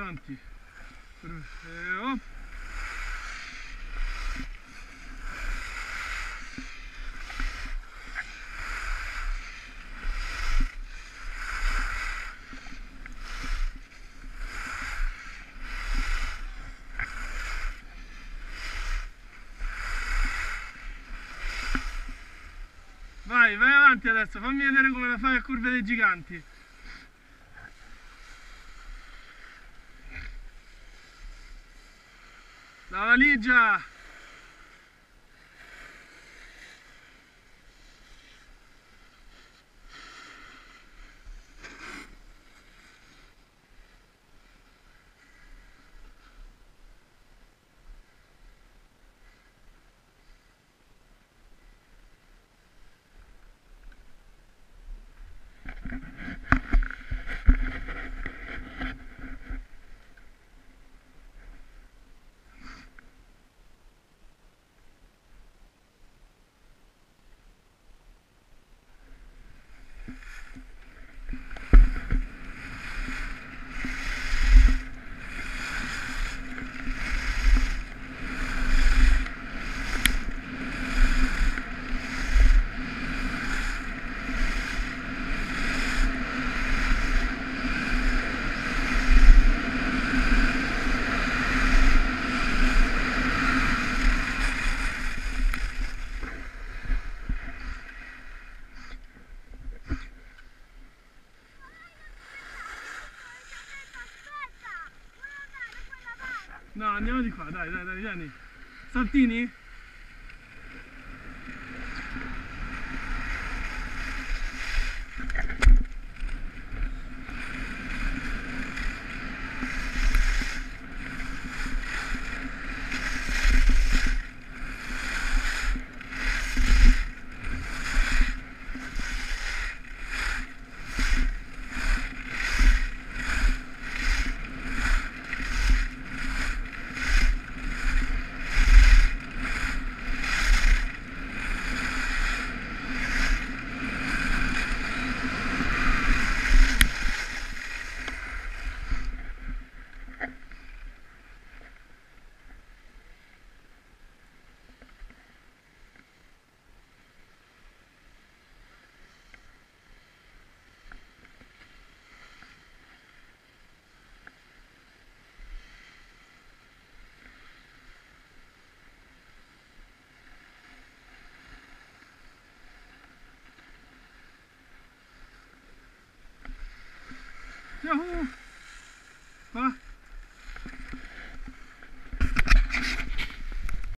pronti? E. Vai, vai avanti adesso, fammi vedere come la fai a curve dei giganti. La valigia! No, andiamo di qua, dai, dai, dai, vieni. Saltini? Huh?